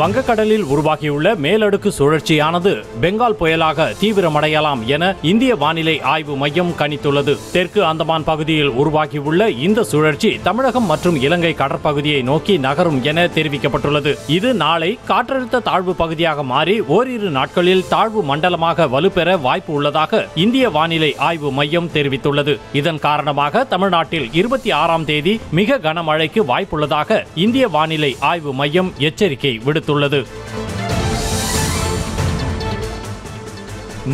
வங்கக்கடலில் உருவாகியுள்ள மேலடுக்கு சுழற்சியானது பெங்கால் புயலாக தீவிரமடையலாம் என இந்திய வானிலை ஆய்வு மையம் கணித்துள்ளது. தெற்கு அந்தமான் பகுதியில் உருவாகியுள்ள இந்த சுழற்சி தமிழகம் மற்றும் இலங்கை கடற்பகுதியை நோக்கி நகரும் என தெரிவிக்கப்பட்டுள்ளது. இது நாளை காற்றழுத்த தாழ்வு பகுதியாக மாறி ஓரிரு நாட்களில் தாழ்வு மண்டலமாக வலுப்பெற வாய்ப்பு உள்ளதாக இந்திய வானிலை ஆய்வு மையம் தெரிவித்துள்ளது. இதன் காரணமாக தமிழ்நாட்டில் இருபத்தி ஆறாம் தேதி மிக கனமழைக்கு வாய்ப்புள்ளதாக இந்திய வானிலை ஆய்வு மையம் எச்சரிக்கை விடுத்துள்ளது. தெரிவித்துள்ளது.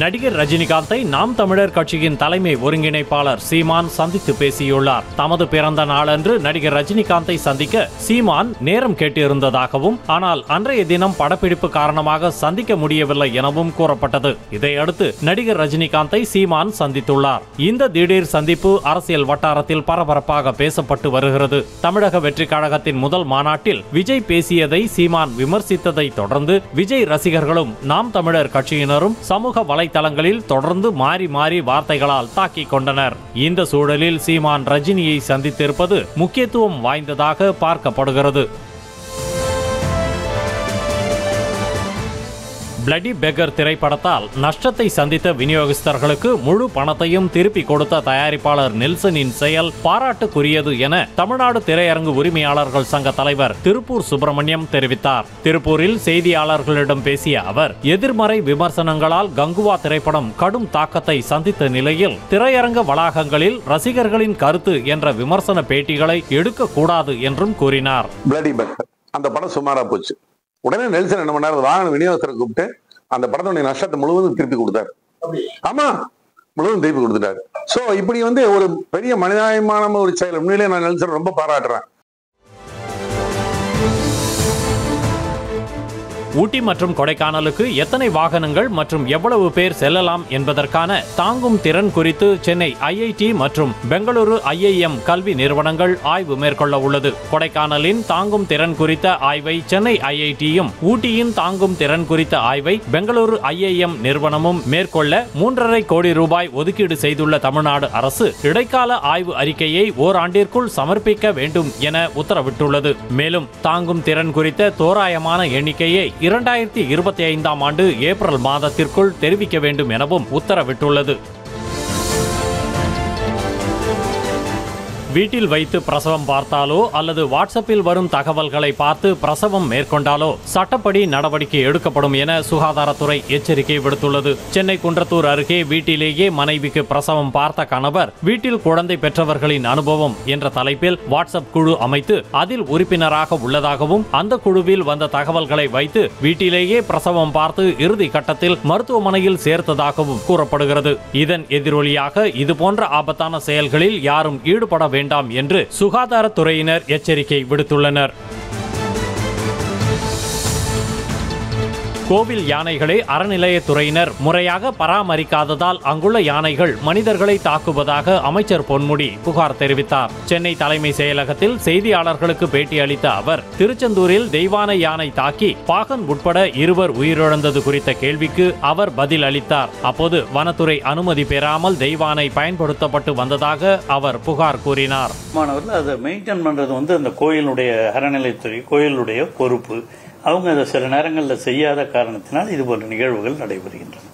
நடிகர் ரஜினிகாந்தை நாம் தமிழர் கட்சியின் தலைமை ஒருங்கிணைப்பாளர் சீமான் சந்தித்து பேசியுள்ளார். தமது பிறந்த நாளன்று நடிகர் ரஜினிகாந்தை சந்திக்க சீமான் நேரம் கேட்டிருந்ததாகவும் ஆனால் அன்றைய தினம் படப்பிடிப்பு காரணமாக சந்திக்க முடியவில்லை எனவும் கூறப்பட்டது. இதையடுத்து நடிகர் ரஜினிகாந்தை சீமான் சந்தித்துள்ளார். இந்த திடீர் சந்திப்பு அரசியல் வட்டாரத்தில் பரபரப்பாக பேசப்பட்டு வருகிறது. தமிழக வெற்றி கழகத்தின் முதல் மாநாட்டில் விஜய் பேசியதை சீமான் விமர்சித்ததை தொடர்ந்து விஜய் ரசிகர்களும் நாம் தமிழர் கட்சியினரும் சமூக வலை வலைத்தளங்களில் தொடர்ந்து மாறி மாறி வார்த்தைகளால் தாக்கிக் கொண்டனர். இந்த சூழலில் சீமான் ரஜினியை சந்தித்திருப்பது முக்கியத்துவம் வாய்ந்ததாக பார்க்கப்படுகிறது. பிளடி பெகர் திரைப்படத்தால் நஷ்டத்தை சந்தித்த விநியோகஸ்தர்களுக்கு முழு பணத்தையும் திருப்பி கொடுத்த தயாரிப்பாளர் நெல்சனின் செயல் பாராட்டுக்குரியது என தமிழ்நாடு திரையரங்கு உரிமையாளர்கள் சங்க தலைவர் திருப்பூர் சுப்பிரமணியம் தெரிவித்தார். திருப்பூரில் செய்தியாளர்களிடம் பேசிய அவர் எதிர்மறை விமர்சனங்களால் கங்குவா திரைப்படம் கடும் தாக்கத்தை சந்தித்த நிலையில் திரையரங்க வளாகங்களில் ரசிகர்களின் கருத்து என்ற விமர்சன பேட்டிகளை எடுக்கக்கூடாது என்றும் கூறினார். அந்த படம் சுமாரா போச்சு. உடனே நெல்சன் என்ன பண்ணாரு? வாகன விநியோகத்தை கூப்பிட்டு அந்த படத்துடைய நஷ்டத்தை முழுவதும் திருப்பி கொடுத்தாரு. ஆமா முழுவதும் திருப்பி கொடுத்துட்டாரு. சோ இப்படி வந்து ஒரு பெரிய மனிதாயமான ஒரு செயல் உண்மையிலேயே நான் நெல்சன் ரொம்ப பாராட்டுறேன். ஊட்டி மற்றும் கொடைக்கானலுக்கு எத்தனை வாகனங்கள் மற்றும் எவ்வளவு பேர் செல்லலாம் என்பதற்கான தாங்கும் திறன் குறித்து சென்னை ஐஐடி மற்றும் பெங்களூரு ஐஐஎம் கல்வி நிறுவனங்கள் ஆய்வு மேற்கொள்ள உள்ளது. கொடைக்கானலின் தாங்கும் திறன் குறித்த ஆய்வை சென்னை ஐஐடியும் ஊட்டியின் தாங்கும் திறன் குறித்த ஆய்வை பெங்களூரு ஐஐஎம் நிறுவனமும் மேற்கொள்ள மூன்றரை கோடி ரூபாய் ஒதுக்கீடு செய்துள்ள தமிழ்நாடு அரசு இடைக்கால ஆய்வு அறிக்கையை ஓராண்டிற்குள் சமர்ப்பிக்க வேண்டும் என உத்தரவிட்டுள்ளது. மேலும் தாங்கும் திறன் குறித்த தோராயமான எண்ணிக்கையை இரண்டாயிரத்தி இருபத்தி ஐந்தாம் ஆண்டு ஏப்ரல் மாதத்திற்குள் தெரிவிக்க வேண்டும் எனவும் உத்தரவிட்டுள்ளது. வீட்டில் வைத்து பிரசவம் பார்த்தாலோ அல்லது வாட்ஸ்அப்பில் வரும் தகவல்களை பார்த்து பிரசவம் மேற்கொண்டாலோ சட்டப்படி நடவடிக்கை எடுக்கப்படும் என சுகாதாரத்துறை எச்சரிக்கை விடுத்துள்ளது. சென்னை குன்றத்தூர் அருகே வீட்டிலேயே மனைவிக்கு பிரசவம் பார்த்த கணவர் வீட்டில் குழந்தை பெற்றவர்களின் அனுபவம் என்ற தலைப்பில் வாட்ஸ்அப் குழு அமைத்து அதில் உறுப்பினராக உள்ளதாகவும் அந்த குழுவில் வந்த தகவல்களை வைத்து வீட்டிலேயே பிரசவம் பார்த்து இறுதி கட்டத்தில் மருத்துவமனையில் சேர்த்ததாகவும் கூறப்படுகிறது. இதன் எதிரொலியாக இதுபோன்ற ஆபத்தான செயல்களில் யாரும் ஈடுபட வேண்டும் வேண்டாம் என்று சுகாதாரத்துறையினர் எச்சரிக்கை விடுத்துள்ளனர். கோவில் யானைகளை அறநிலையத்துறையினர் முறையாக பராமரிக்காததால் அங்குள்ள யானைகள் மனிதர்களை தாக்குவதாக அமைச்சர் பொன்முடி புகார் தெரிவித்தார். சென்னை தலைமை செயலகத்தில் செய்தியாளர்களுக்கு பேட்டி அளித்த அவர் திருச்செந்தூரில் தெய்வானை யானை தாக்கி பாகன் உட்பட இருவர் உயிரிழந்தது குறித்த கேள்விக்கு அவர் பதில் அளித்தார். அப்போது வனத்துறை அனுமதி பெறாமல் தெய்வானை பயன்படுத்தப்பட்டு வந்ததாக அவர் புகார் கூறினார். மாணவர்கள் அதை மெயின்டைன் பண்றது வந்து அந்த கோயிலுடைய அறநிலைத்துறை கோயிலுடைய பொறுப்பு. அவங்க அதை சில நேரங்களில் செய்யாத காரணத்தினால் இது போன்ற நிகழ்வுகள் நடைபெறுகின்றன.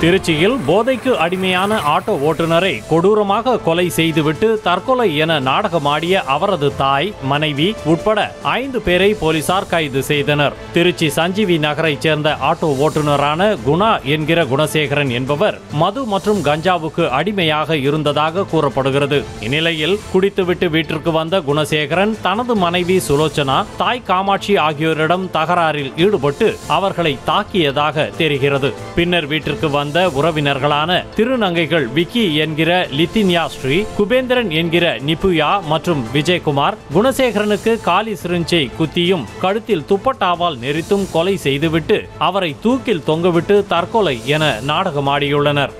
திருச்சியில் போதைக்கு அடிமையான ஆட்டோ ஓட்டுநரை கொடூரமாக கொலை செய்துவிட்டு தற்கொலை என நாடகமாடிய அவரது தாய் மனைவி உட்பட ஐந்து பேரை போலீசார் கைது செய்தனர். திருச்சி சஞ்சீவி நகரைச் சேர்ந்த ஆட்டோ ஓட்டுநரான குணா என்கிற குணசேகரன் என்பவர் மது மற்றும் கஞ்சாவுக்கு அடிமையாக இருந்ததாக கூறப்படுகிறது. இந்நிலையில் குடித்துவிட்டு வீட்டிற்கு வந்த குணசேகரன் தனது மனைவி சுலோச்சனா தாய் காமாட்சி ஆகியோரிடம் தகராறில் ஈடுபட்டு அவர்களை தாக்கியதாக தெரிகிறது. பின்னர் வீட்டிற்கு வந்த உறவினர்களான திருநங்கைகள் விக்கி என்கிற லித்தின்யா ஸ்ரீ குபேந்திரன் என்கிற நிபுயா மற்றும் விஜயகுமார் குணசேகரனுக்கு காலி சிரிஞ்சை குத்தியும் கழுத்தில் துப்பட்டாவால் நெரித்தும் கொலை செய்துவிட்டு அவரை தூக்கில் தொங்கவிட்டு தற்கொலை என நாடகமாடியுள்ளனர்.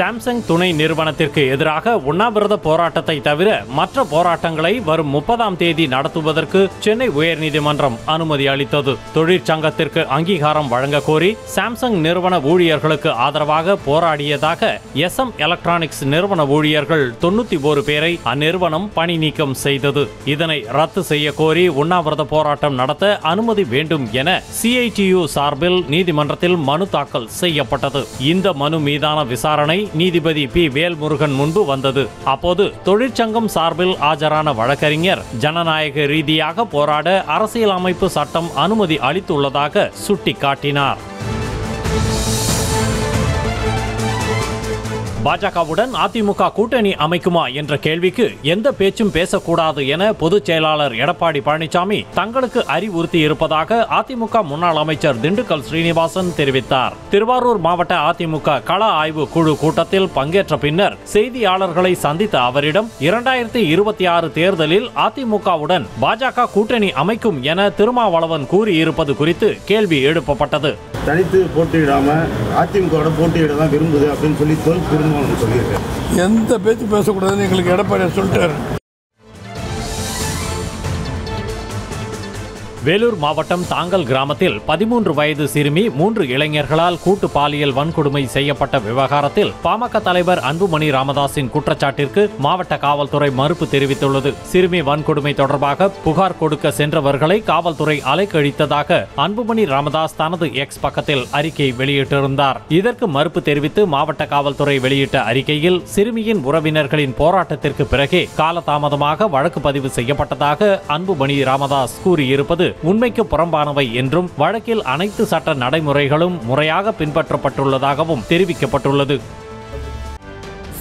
சாம்சங் துணை நிறுவனத்திற்கு எதிராக உண்ணாவிரத போராட்டத்தை தவிர மற்ற போராட்டங்களை வரும் முப்பதாம் தேதி நடத்துவதற்கு சென்னை உயர்நீதிமன்றம் அனுமதி அளித்தது. தொழிற்சங்கத்திற்கு அங்கீகாரம் வழங்க கோரி சாம்சங் நிறுவன ஊழியர்களுக்கு ஆதரவாக போராடியதாக எஸ் எம் எலக்ட்ரானிக்ஸ் நிறுவன ஊழியர்கள் தொண்ணூத்தி ஒரு பேரை அந்நிறுவனம் பணி நீக்கம் செய்தது. இதனை ரத்து செய்ய கோரி உண்ணாவிரத போராட்டம் நடத்த அனுமதி வேண்டும் என சிஐடியு சார்பில் நீதிமன்றத்தில் மனு தாக்கல் செய்யப்பட்டது. இந்த மனு மீதான விசாரணை நீதிபதி பி. வேல்முருகன் முன்பு வந்தது. அப்போது தொழிற்சங்கம் சார்பில் ஆஜரான வழக்கறிஞர் ஜனநாயக ரீதியாக போராட அரசியலமைப்பு சட்டம் அனுமதி அளித்துள்ளதாக சுட்டிக்காட்டினார். பாஜகவுடன் அதிமுக கூட்டணி அமைக்குமா என்ற கேள்விக்கு எந்த பேச்சும் பேசக்கூடாது என பொதுச் செயலாளர் எடப்பாடி பழனிசாமி தங்களுக்கு அறிவுறுத்தி இருப்பதாக அதிமுக முன்னாள் அமைச்சர் திண்டுக்கல் ஸ்ரீனிவாசன் தெரிவித்தார். திருவாரூர் மாவட்ட அதிமுக கள ஆய்வு குழு கூட்டத்தில் பங்கேற்ற பின்னர் செய்தியாளர்களை சந்தித்த அவரிடம் இரண்டாயிரத்தி இருபத்தி ஆறு தேர்தலில் அதிமுகவுடன் பாஜக கூட்டணி அமைக்கும் என திருமாவளவன் கூறியிருப்பது குறித்து கேள்வி எழுப்பப்பட்டது. தனித்து போட்டியிடாம அதிமுக போட்டியிட தான் விரும்புது அப்படின்னு சொல்லி தொல் எந்த பேச்சு பேசக்கூடாதுன்னு எங்களுக்கு எடப்பாடி சொல்லிட்டாரு. வேலூர் மாவட்டம் தாங்கல் கிராமத்தில் பதிமூன்று வயது சிறுமி மூன்று இளைஞர்களால் கூட்டு பாலியல் வன்கொடுமை செய்யப்பட்ட விவகாரத்தில் பாமக தலைவர் அன்புமணி ராமதாஸின் குற்றச்சாட்டிற்கு மாவட்ட காவல்துறை மறுப்பு தெரிவித்துள்ளது. சிறுமி வன்கொடுமை தொடர்பாக புகார் கொடுக்க சென்றவர்களை காவல்துறை அலைக்கழித்ததாக அன்புமணி ராமதாஸ் தனது எக்ஸ் பக்கத்தில் அறிக்கை வெளியிட்டிருந்தார். இதற்கு மறுப்பு தெரிவித்து மாவட்ட காவல்துறை வெளியிட்ட அறிக்கையில் சிறுமியின் உறவினர்களின் போராட்டத்திற்கு பிறகே காலதாமதமாக வழக்கு பதிவு செய்யப்பட்டதாக அன்புமணி ராமதாஸ் கூறியிருப்பது உண்மைக்கு புறம்பானவை என்றும் வழக்கில் அனைத்து சட்ட நடைமுறைகளும் முறையாக பின்பற்றப்பட்டுள்ளதாகவும் தெரிவிக்கப்பட்டுள்ளது.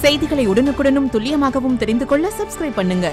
செய்திகளை உடனுக்குடனும் துல்லியமாகவும் தெரிந்து கொள்ள சப்ஸ்கிரைப் பண்ணுங்க.